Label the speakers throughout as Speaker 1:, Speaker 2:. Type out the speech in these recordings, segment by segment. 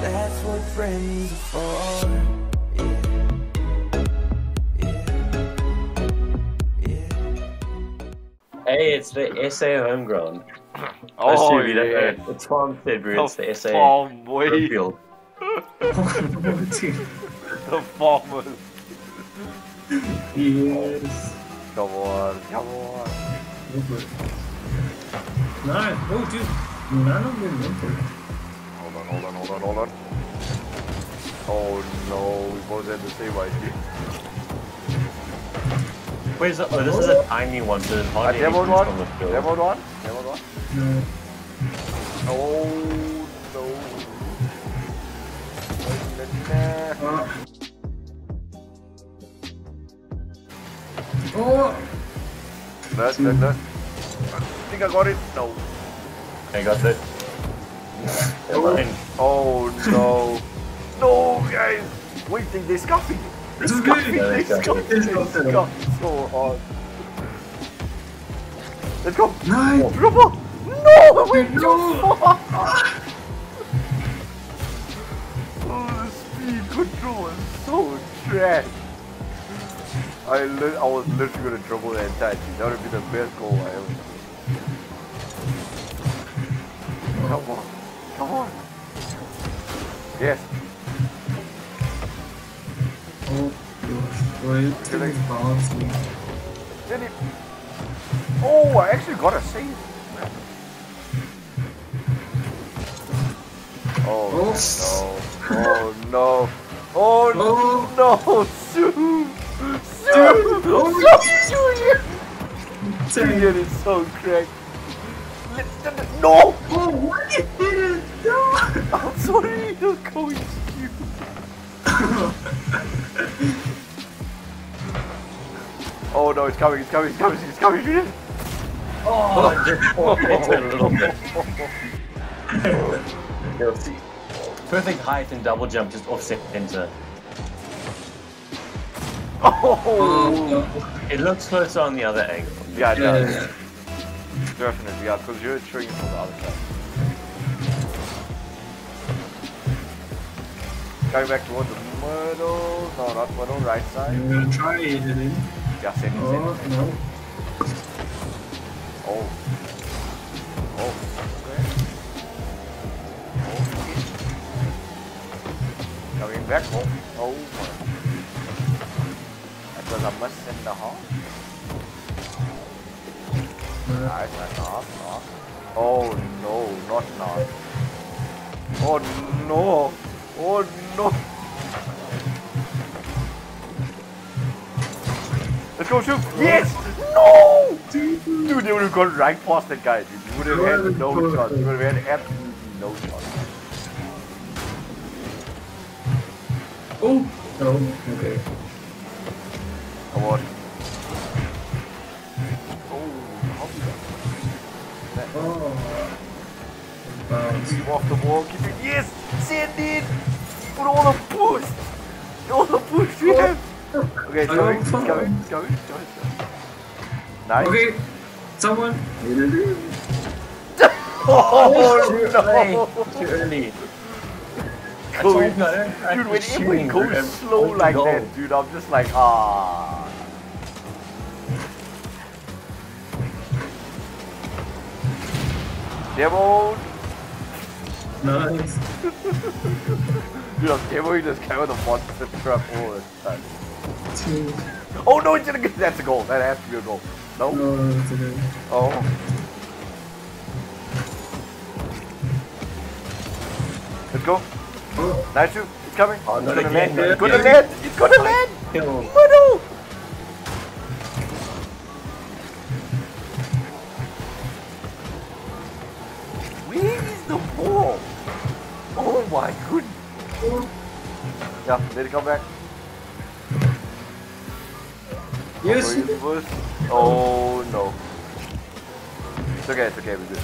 Speaker 1: That's what friends are for. Yeah. Yeah. Yeah.
Speaker 2: Hey, it's the SA homegrown.
Speaker 3: Oh,
Speaker 2: Assume you don't
Speaker 3: yeah.
Speaker 2: know. It's Tom February, it's the SA
Speaker 3: farm, boy.
Speaker 2: Brookfield.
Speaker 3: The farmers.
Speaker 4: yes.
Speaker 3: Come on, come on.
Speaker 4: Go for it. Nice. Oh, dude. None of them went it.
Speaker 3: Hold on, hold on, hold on. Oh no, we both had the same idea.
Speaker 2: Wait, is it, oh, this is a tiny one, so there's
Speaker 3: I
Speaker 2: hardly any
Speaker 3: demoed one.
Speaker 2: on the field.
Speaker 3: Demoed one. Demoed one.
Speaker 4: No.
Speaker 3: Oh no.
Speaker 4: Uh. Oh!
Speaker 3: Nut, nut, nut. I think I got it. No.
Speaker 2: I got it.
Speaker 3: Oh no. no, guys. Wait, they, they scuffing. They scuffing. They scuffing. They
Speaker 4: scuffed
Speaker 3: so hard. Let's go.
Speaker 4: Nice!
Speaker 3: Dribble. No, wait,
Speaker 4: No.
Speaker 3: no. oh, the speed control is so trash. I li- I was literally gonna dribble the entire team. That would been the best goal I ever. Come on, come on. Yes.
Speaker 4: Oh, gosh. Wait, it's bouncing.
Speaker 3: Did it? Oh, I actually got a save. Oh,
Speaker 4: Oh.
Speaker 3: no. Oh no. Oh
Speaker 4: Oh.
Speaker 3: no. Sue. Sue.
Speaker 4: Oh.
Speaker 3: Sue. Julian is so cracked. Let- No.
Speaker 4: Oh, what you did it? No!
Speaker 3: I'm sorry. You're going stupid. Oh no, it's coming, it's coming, it's coming, it's coming, Julian.
Speaker 2: Oh, just offset a little bit. Perfect height and double jump, just offset enter.
Speaker 3: Oh.
Speaker 4: Oh,
Speaker 2: It looks closer on the other angle.
Speaker 3: Yeah, it does.
Speaker 4: yeah.
Speaker 3: Definitely, yeah, because you're triggering from the other side. Going back towards the middle, no, not middle, right side.
Speaker 4: I'm gonna try it in.
Speaker 3: Yeah, send it,
Speaker 4: Oh,
Speaker 3: send it.
Speaker 4: no.
Speaker 3: Oh. Oh, okay. Oh. Coming back, oh, oh my. That was a miss in the hall. Nice, nice, off, off. Oh no, not now. Oh no! Oh no! Let's go shoot! Yes! No! Dude, they would have gone right past that guy, dude. You would have had no shot. You would have had absolutely no shot.
Speaker 4: oh! No, okay.
Speaker 3: Come on. Oh, how did that?
Speaker 4: Oh. Bounce.
Speaker 3: Keep off the wall, keep it. Yes! Send it! Put all the boost! All the boost we have! Okay, it's
Speaker 4: I
Speaker 3: coming, it's
Speaker 4: don't
Speaker 3: coming, it's coming, it's coming, it's coming. Nice.
Speaker 4: Okay, someone.
Speaker 3: Oh,
Speaker 2: Hey,
Speaker 3: no!
Speaker 2: too early. I
Speaker 3: Cool.
Speaker 2: told you,
Speaker 3: Dude,
Speaker 2: practice
Speaker 3: whenever it
Speaker 2: shooting
Speaker 3: goes
Speaker 2: for
Speaker 3: slow
Speaker 2: every
Speaker 3: like
Speaker 2: goal.
Speaker 3: that, dude, I'm just like, ah. Demo!
Speaker 4: Nice.
Speaker 3: Dude, I'm demoing this guy with a monster truck all the time.
Speaker 4: Two.
Speaker 3: Oh no, it's gonna get that's a goal. That has to be a goal. No?
Speaker 4: No, it's okay.
Speaker 3: Oh. Let's go.
Speaker 4: Oh,
Speaker 3: Nice shoot. It's coming.
Speaker 2: Oh,
Speaker 3: it's
Speaker 2: not
Speaker 3: gonna
Speaker 2: again,
Speaker 3: land.
Speaker 2: not
Speaker 3: It's gonna land. It's gonna land.
Speaker 2: Kill.
Speaker 3: Middle. Yeah, let it come back.
Speaker 4: Yes.
Speaker 3: Where is? Oh no. It's okay, it's okay, we're good.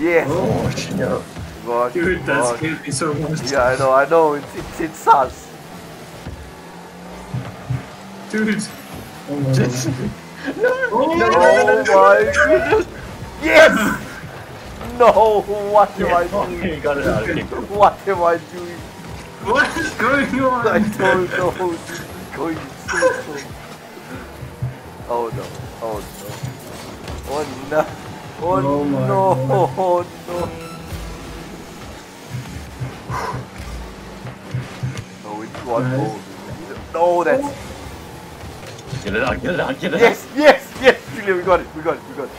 Speaker 3: Yes!
Speaker 4: Oh,
Speaker 2: No.
Speaker 3: God,
Speaker 4: dude, that
Speaker 3: God.
Speaker 4: scared me so much.
Speaker 3: Yeah, I know, I know, it's, it's, it's sus.
Speaker 4: Dude. Oh my god.
Speaker 2: No.
Speaker 4: Oh,
Speaker 3: my goodness! Yes! No, what am I
Speaker 2: Oh,
Speaker 3: doing?
Speaker 2: you got it out. Okay, cool.
Speaker 3: What am I doing?
Speaker 4: What is going on?
Speaker 3: I don't know. This is going so slow. Oh no. Oh no. Oh no. Oh,
Speaker 4: Oh my
Speaker 3: no. Oh no. Oh, which one?
Speaker 4: Nice.
Speaker 3: Oh, no, that's.
Speaker 2: Get it out, get it out, get it
Speaker 3: Yes, yes, yes, Julia, we got it, we got it, we got it.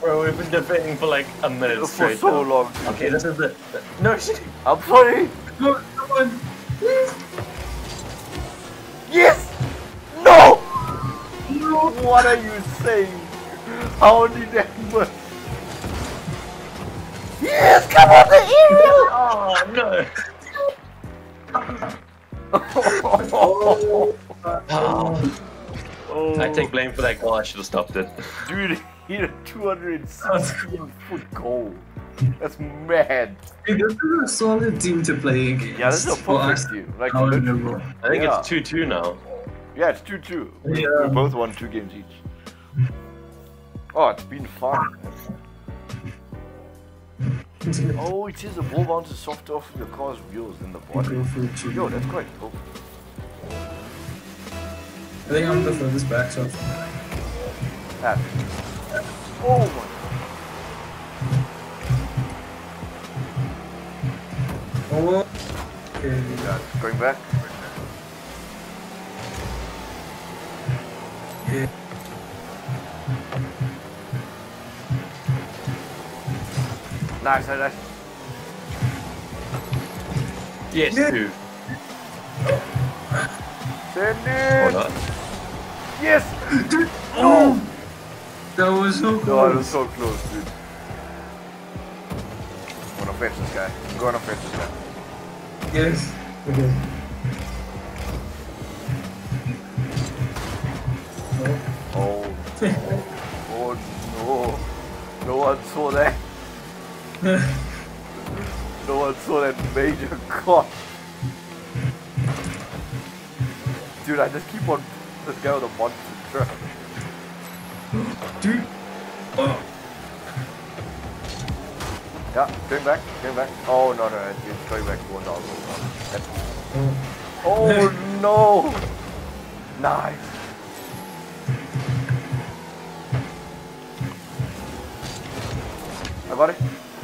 Speaker 2: Bro, we've been debating for like a minute
Speaker 3: For
Speaker 2: straight.
Speaker 3: so
Speaker 2: now.
Speaker 3: long.
Speaker 2: Okay, this is the. the no shit.
Speaker 3: I'm sorry.
Speaker 4: Come on, please.
Speaker 3: Yes! No! No! What are you saying? How did that work? Yes! Come on, the
Speaker 2: Oh no! Oh,
Speaker 3: oh,
Speaker 2: I take blame for that goal. I should have stopped it.
Speaker 3: Dude, he hit a 216 foot goal. That's mad.
Speaker 4: Dude, this is a solid team to play against.
Speaker 3: Yeah, this is a perfect team. Like,
Speaker 4: How
Speaker 3: literally-
Speaker 4: liberal.
Speaker 2: I think
Speaker 3: Yeah.
Speaker 2: it's two-two now.
Speaker 3: yeah, it's 2 2. We,
Speaker 4: Yeah.
Speaker 3: we both won two games each. Oh, it's been fun. Oh, it is says the ball bounces soft off your car's wheels in the body.
Speaker 4: Go for two.
Speaker 3: Yo, that's quite cool.
Speaker 4: I think I'm the furthest back, so.
Speaker 3: Ah. Oh my.
Speaker 4: Oh. Okay.
Speaker 3: Going back.
Speaker 4: Yeah.
Speaker 3: Nice, nice, nice.
Speaker 2: Yes,
Speaker 4: Yeah.
Speaker 2: two.
Speaker 3: Send it!
Speaker 2: not.
Speaker 3: Yes!
Speaker 4: Dude, oh! That was so
Speaker 3: No, it
Speaker 4: close.
Speaker 3: was so close, dude. I'm gonna fetch this guy. I'm gonna fetch this guy.
Speaker 4: Yes. Okay. No.
Speaker 3: Oh, oh no. No one saw that. No one saw that major cut. Dude, I just keep on this guy with a monster truck.
Speaker 4: Dude. Oh.
Speaker 3: Yeah, going back, going back. Oh no no, it's going back one. That's
Speaker 4: Oh.
Speaker 3: No! Nice. I got it.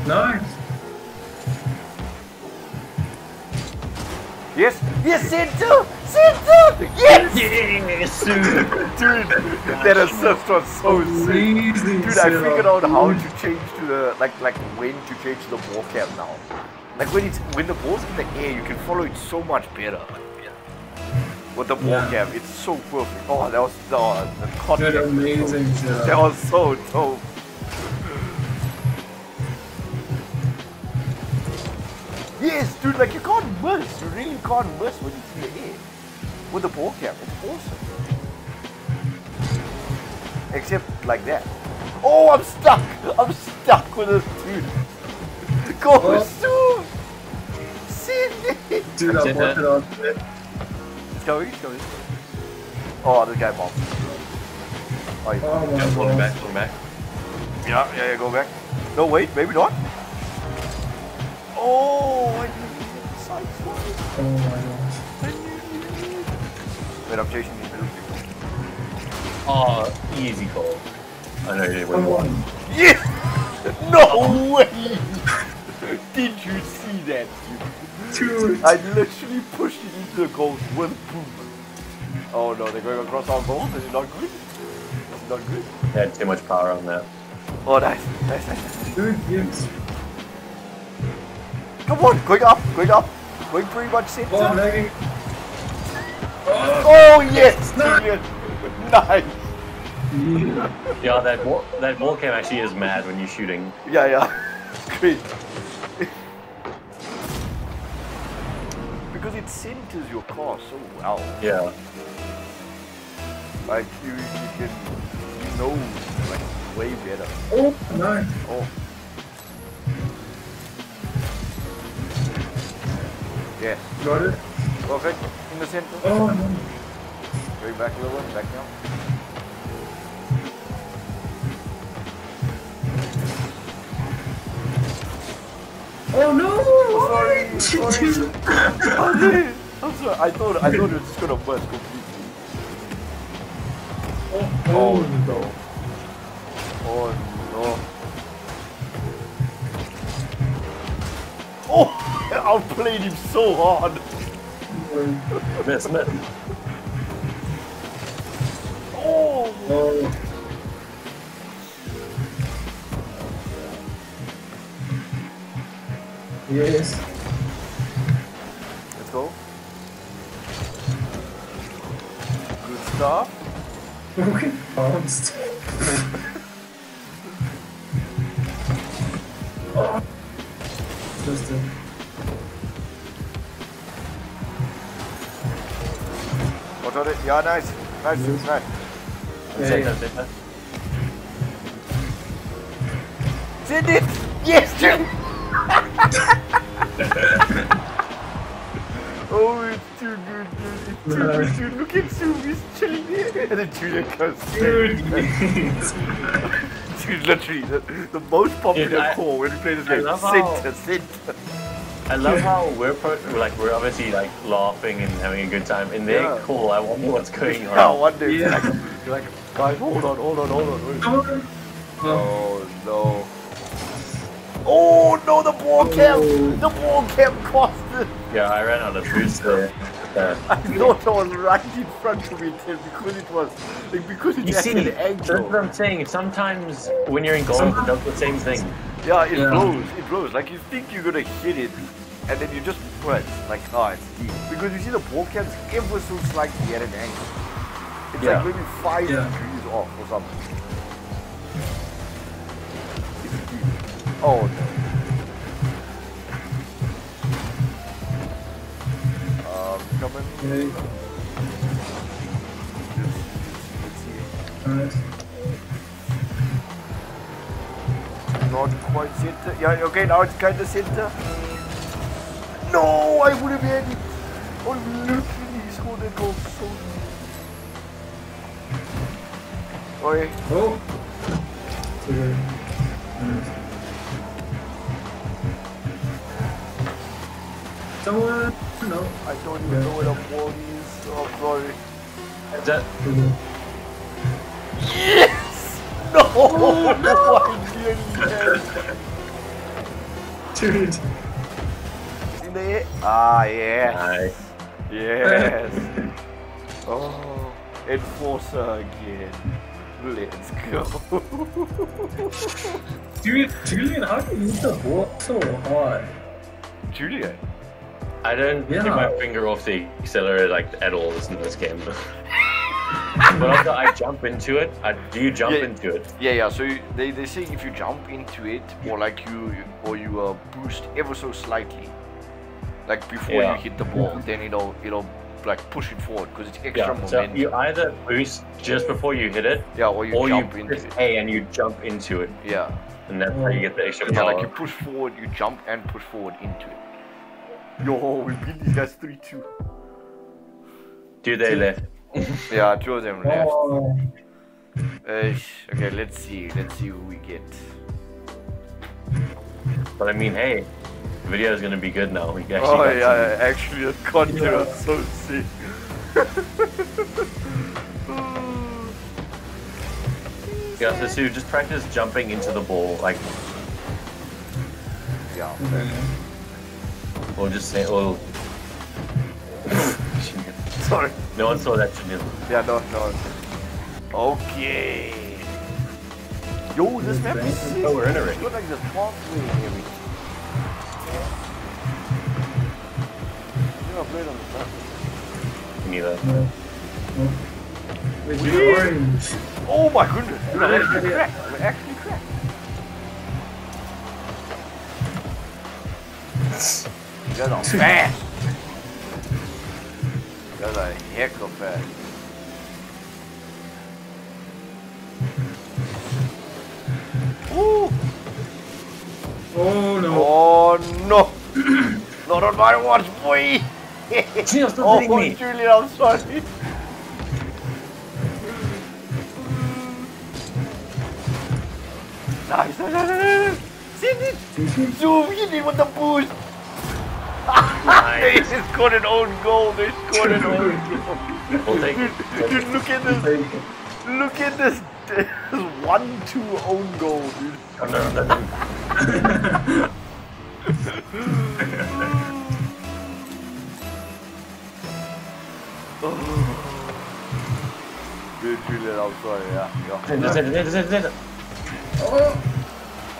Speaker 4: Nice.
Speaker 3: Yes, yes, Center! Center! Yes!
Speaker 2: Yes, dude.
Speaker 3: Dude, that assist was so sick. Dude, I figured out how to change to the like like when to change to the ball cam now. Like when it's when the ball's in the air, you can follow it so much better. With the ball
Speaker 4: Yeah.
Speaker 3: cam, it's so perfect. Oh, that was oh, the contact.
Speaker 4: Good,
Speaker 3: was so-
Speaker 4: amazing.
Speaker 3: That was so dope. Yes, dude, like you can't miss. You really can't miss when it's in the air. With the ball cam, it's awesome. Except like that. Oh, I'm stuck. I'm stuck with this dude. Go
Speaker 4: Oh.
Speaker 3: soon. Sydney.
Speaker 4: Dude, I'm
Speaker 2: That's
Speaker 4: working on it.
Speaker 3: It's going, it's going. Oh, this guy bombed. Oh, he
Speaker 4: Oh my
Speaker 2: Yeah, pulling
Speaker 4: god.
Speaker 2: back, pulling back.
Speaker 3: Yeah, yeah, yeah, go back. No, wait, maybe not. Oh, I didn't get the side slide.
Speaker 4: Oh. Oh my gosh.
Speaker 3: Wait, I'm chasing you.
Speaker 2: Oh, easy call. I know you didn't win
Speaker 4: Come
Speaker 2: one.
Speaker 4: on.
Speaker 3: Yes! No way! Did you see that?
Speaker 4: Dude.
Speaker 3: I literally pushed it into the goal with boom. Oh no, they're going across our goal. This is not good. This is not good.
Speaker 2: They had too much power on that.
Speaker 3: Oh, nice. Nice, nice, nice.
Speaker 4: Dude, yes.
Speaker 3: Come on, going up, going up. Going pretty much center.
Speaker 4: Oh, lagging. Oh,
Speaker 3: yes!
Speaker 4: Nice. Yeah.
Speaker 2: Yeah, that wall, that wall cam actually is mad when you're shooting.
Speaker 3: Yeah, yeah. Great. because it centers your car so well.
Speaker 2: Yeah.
Speaker 3: Like you, you can, you know, like way better.
Speaker 4: Oh, nice.
Speaker 3: Oh. Yes.
Speaker 4: Got it.
Speaker 3: Perfect. In the center.
Speaker 4: Oh.
Speaker 3: Going back a little bit. Back now.
Speaker 4: Oh no!
Speaker 3: Sorry,
Speaker 4: What?
Speaker 3: sorry. Okay. I'm sorry. I thought I thought it was just gonna burst completely.
Speaker 4: Oh,
Speaker 3: Oh
Speaker 4: oh
Speaker 3: no. Oh no. Oh, I outplayed him so hard.
Speaker 2: Miss, miss.
Speaker 3: Oh.
Speaker 4: Oh. Yes.
Speaker 3: Let's go. Good stuff.
Speaker 4: Okay. Bounced.
Speaker 3: Yeah, nice. Nice,
Speaker 4: Yes.
Speaker 3: nice.
Speaker 4: Yeah,
Speaker 2: Take
Speaker 4: yeah.
Speaker 2: that, take that.
Speaker 3: Did it! Yes, Jim! oh, it's too good, dude. It's too good, dude. Look at Subi's chilling here. And then Julia comes
Speaker 4: Dude,
Speaker 3: Dude, literally, the, the most popular
Speaker 2: Dude, I-
Speaker 3: call when we play this game. Center, center.
Speaker 2: I love how we're pro- like we're obviously like laughing and having a good time, and they're
Speaker 3: Yeah.
Speaker 2: cool. I wonder what's going on.
Speaker 3: Yeah, one day,
Speaker 4: Yeah.
Speaker 3: like, you're like, guys, hold on, hold on, hold on. Wait.
Speaker 4: On. Oh.
Speaker 3: Oh no. Oh no, the ball cam!
Speaker 4: Oh.
Speaker 3: The ball cam costed!
Speaker 2: Yeah, I ran out of boost there. Uh,
Speaker 3: I thought I was right in front of it because it was like because it's
Speaker 2: you
Speaker 3: at
Speaker 2: see,
Speaker 3: an
Speaker 2: that's what. I'm saying. Sometimes when you're in goal, it does the same thing.
Speaker 3: Yeah, it
Speaker 4: Yeah.
Speaker 3: blows, it blows. Like you think you're gonna hit it and then you just press like oh it's deep. Because you see the ball cam's ever so slightly at an angle. It's
Speaker 2: Yeah.
Speaker 3: like maybe five
Speaker 4: Yeah.
Speaker 3: degrees off or something. It's deep. Oh no. Um, coming.
Speaker 4: Okay.
Speaker 3: Let's see.
Speaker 4: Alright.
Speaker 3: Not quite center. Yeah, okay, now it's kind of center. No, I would have had it. Oh, literally scored that goal so Oi,
Speaker 4: Oh. Okay. Alright. Someone? No.
Speaker 3: I don't even know where the ball is. Oh, sorry.
Speaker 2: Is that
Speaker 3: Yes! No!
Speaker 4: Oh,
Speaker 3: no! I nearly had
Speaker 4: Dude.
Speaker 3: In the air. Ah, yes.
Speaker 2: nice?
Speaker 3: Yes. oh, enforcer again. Let's go.
Speaker 4: Dude, Julian, how do you hit the ball so hard?
Speaker 3: Julia.
Speaker 2: I don't
Speaker 4: Yeah.
Speaker 2: get my finger off the accelerator like at all in this game. but also, I jump into it. I, do you jump
Speaker 3: Yeah.
Speaker 2: into it?
Speaker 3: Yeah, yeah. So you, they they say if you jump into it, or like you or you uh, boost ever so slightly, like before
Speaker 2: Yeah.
Speaker 3: you hit the ball, then it'll it'll like push it forward because it's extra
Speaker 2: Yeah. So you either boost just before you hit it,
Speaker 3: yeah, or you
Speaker 2: or you
Speaker 3: jump into
Speaker 2: press
Speaker 3: it.
Speaker 2: A and you jump into it,
Speaker 3: Yeah,
Speaker 2: and that's how you get the extra
Speaker 3: yeah.
Speaker 2: power.
Speaker 3: Like you push forward, you jump and push forward into it. Yo, we beat these guys three two.
Speaker 2: Do they left?
Speaker 3: Yeah, two of them left.
Speaker 4: Oh.
Speaker 3: Uh, okay, let's see. Let's see who we get.
Speaker 2: But I mean, hey, the video is gonna be good now. We actually
Speaker 3: Oh
Speaker 2: got
Speaker 3: yeah, actually, the content
Speaker 4: Yeah.
Speaker 3: was so sick.
Speaker 2: Yeah, so Sue, just practice jumping into the ball, like,
Speaker 3: Yeah.
Speaker 4: Okay.
Speaker 2: or just say, or.
Speaker 3: Sorry.
Speaker 2: no one saw that, Chanel.
Speaker 3: Yeah, no, no. Okay. Yo, this map is sick.
Speaker 2: Oh, we're in it
Speaker 3: It's like the pathway and everything.
Speaker 2: Neither.
Speaker 4: No. No. Wait, you're orange.
Speaker 3: Oh my goodness. Dude, I'm actually cracked. I'm actually cracked. You guys are fast. You guys are heck of fast. Ooh.
Speaker 4: Oh no.
Speaker 3: Oh no! Not on my watch, boy!
Speaker 2: Chanel, stop
Speaker 3: oh,
Speaker 2: hitting me!
Speaker 3: Julian, I'm sorry. nice, nice, nice, nice, nice. Send it! Zoom, hit it with the boost!
Speaker 2: Nice.
Speaker 3: They scored an own goal, they scored an own goal.
Speaker 2: We'll take it.
Speaker 3: Dude, dude, look at this, look at this, this one-two own goal, dude.
Speaker 2: Oh, no, no, no.
Speaker 3: Yeah. yeah.
Speaker 2: It, it, it, it.
Speaker 4: Oh,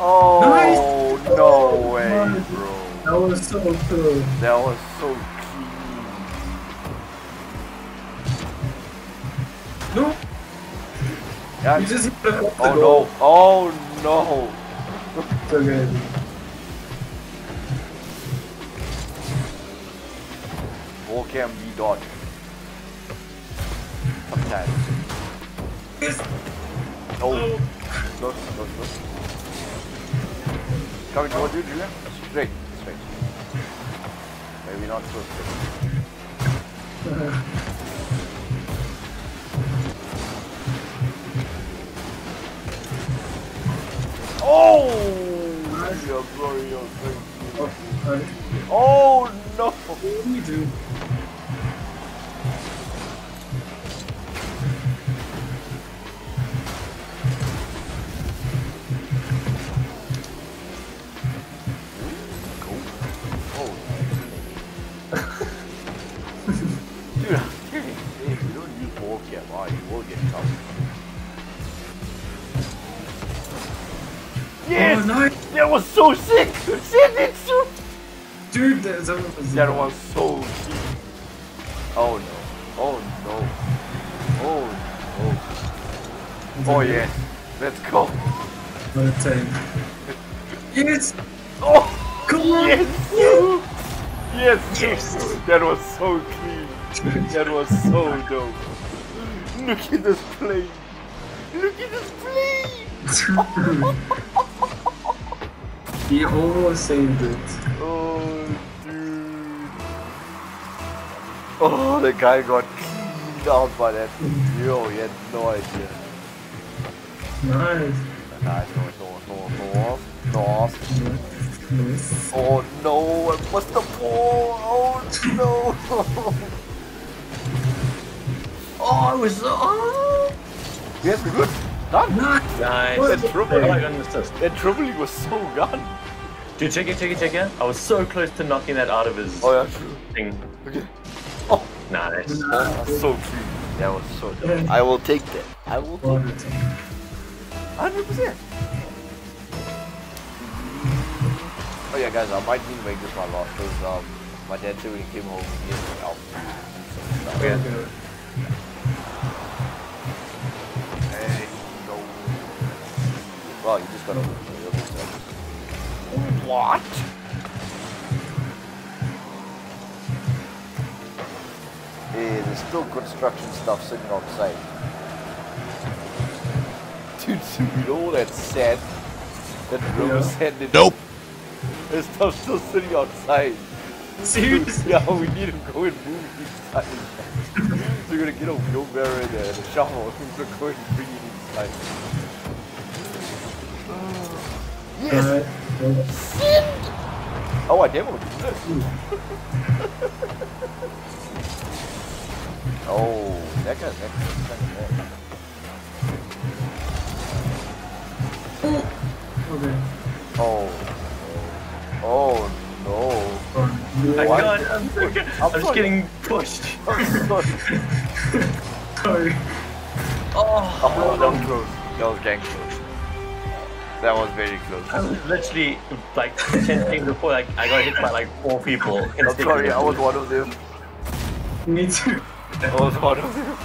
Speaker 3: Oh, no way,
Speaker 4: Nice.
Speaker 3: bro.
Speaker 4: that was so cool.
Speaker 3: That was so clean.
Speaker 4: No,
Speaker 3: Yeah.
Speaker 4: you just
Speaker 3: Oh
Speaker 4: goal.
Speaker 3: no, oh no.
Speaker 4: So good.
Speaker 3: Ball can be dodged. Sometimes.
Speaker 4: Yes.
Speaker 3: Oh. Close, close, close. Coming towards you, Julian. Straight, straight. Maybe not so straight. Oh! Yeah, sorry, yeah.
Speaker 4: Oh.
Speaker 3: Oh no!
Speaker 4: What do we do?
Speaker 3: Oh yeah, Let's go.
Speaker 4: What a time. Yes!
Speaker 3: Oh!
Speaker 4: Come on!
Speaker 3: Yes! Yes!
Speaker 2: Yes.
Speaker 3: That was so clean. That was so dope. Look at this play. Look at this play.
Speaker 4: he almost saved it.
Speaker 3: Oh, dude. Oh, the guy got cleaned out by that. Yo, he had no idea.
Speaker 4: Nice.
Speaker 3: Nice, north, north, north, north, north.
Speaker 4: Nice.
Speaker 3: Oh no, I must have ball. Oh no. oh, I was so. Oh. Yes, we're good. Done.
Speaker 4: Nice.
Speaker 2: Nice.
Speaker 4: What?
Speaker 3: That
Speaker 2: Oh,
Speaker 3: dribbling,
Speaker 2: I got an assist.
Speaker 3: that dribbling was so gone.
Speaker 2: Dude, check it, check it, check it. I was so close to knocking that out of his
Speaker 3: Oh yeah,
Speaker 2: thing.
Speaker 3: Okay. Oh,
Speaker 2: Nice.
Speaker 3: that's so clean. That was so dope. I will take that. I will take
Speaker 4: What
Speaker 3: that.
Speaker 4: A time.
Speaker 3: Hundred percent. Oh yeah, guys, I might need to make this my last because um, my dad when he came home he had to out.
Speaker 2: Okay.
Speaker 4: Okay.
Speaker 3: Hey. Well, you just gotta the. What? Hey, there's still construction stuff sitting outside. Dude, so you know that sand? That river
Speaker 4: Yeah.
Speaker 3: sand? in-
Speaker 5: Nope.
Speaker 3: There's stuff still sitting outside.
Speaker 4: Seriously?
Speaker 3: Yeah, we need to go and move it inside. so we're gonna get a wheelbarrow and a, and a shovel and we're going to bring it inside. Yes!
Speaker 4: Alright. Well,
Speaker 3: Oh, I demoed this. oh, that guy, that guy's kind of bad.
Speaker 4: Okay.
Speaker 3: Oh, oh no.
Speaker 4: Oh,
Speaker 2: I got. I'm. I'm just getting pushed.
Speaker 3: Sorry.
Speaker 4: sorry.
Speaker 3: Oh, that was close. That was gang close. That was very close.
Speaker 2: I was literally like 10 seconds before like I got hit by like four people. in a
Speaker 3: I'm sorry. I was one of them.
Speaker 4: Me too.
Speaker 3: I was one of them.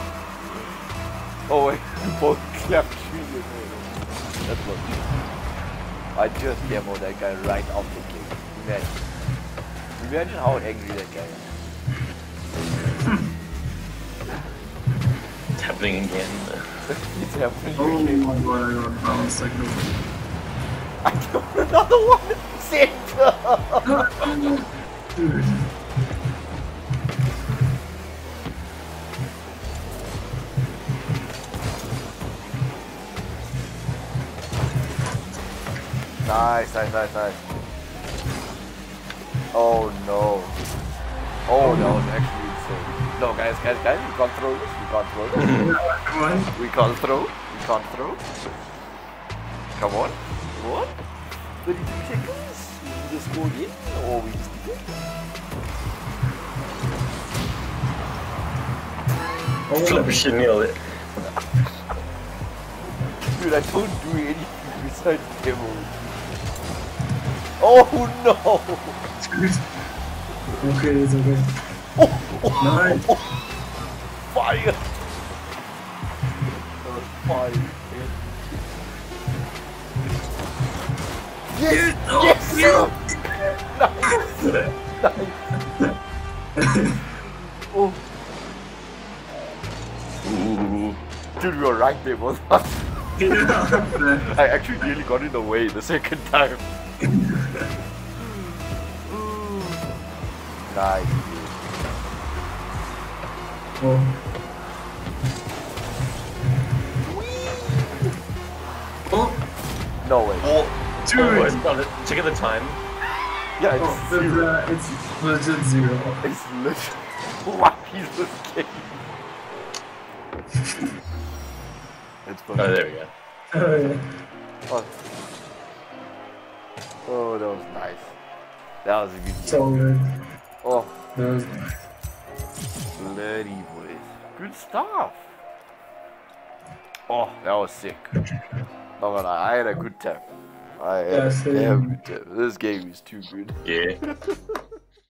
Speaker 3: Oh wait, you both clapped you. That's what. I just demoed that guy right off the gate. Imagine. Imagine how angry that guy is.
Speaker 2: It's happening again.
Speaker 3: It's happening
Speaker 4: Oh
Speaker 3: again.
Speaker 4: my god, I got bounced like no.
Speaker 3: I got another one! Center! Nice, nice, nice, nice. Oh no. Oh, oh that was actually insane. No, guys, guys, guys, we can't throw this. We can't throw this.
Speaker 4: Come on.
Speaker 3: We can't throw. We can't throw. Come on. Come on. 32 seconds. We just go in or we just keep it.
Speaker 4: Oh,
Speaker 2: Flip Chanel it.
Speaker 3: Dude, I don't do anything besides demo. Oh no!
Speaker 4: it's. Okay, it's okay. Nice.
Speaker 3: Fire! That was fire. Yes! Yes! nice! oh.
Speaker 2: Ooh.
Speaker 3: Dude, we were right there both of us. I actually nearly got in the way the second time. Nice. dude.
Speaker 4: Oh. Oh,
Speaker 3: No way.
Speaker 2: Oh,
Speaker 4: Dude.
Speaker 2: oh, it's got. Check out the time.
Speaker 3: Yeah, it's
Speaker 4: oh but,
Speaker 3: zero.
Speaker 4: uh, it's legit zero.
Speaker 3: It's literally lucky this game. it's
Speaker 2: Oh, there we go.
Speaker 4: Oh, yeah.
Speaker 3: Oh. oh, that was nice. That was a good game.
Speaker 4: So good.
Speaker 3: Oh,
Speaker 4: That was
Speaker 3: bloody boys. Good stuff. Oh, that was sick. Not gonna lie, I had a good time. I had
Speaker 4: Yeah,
Speaker 3: a
Speaker 4: same.
Speaker 3: damn good time. This game is too good.
Speaker 2: Yeah.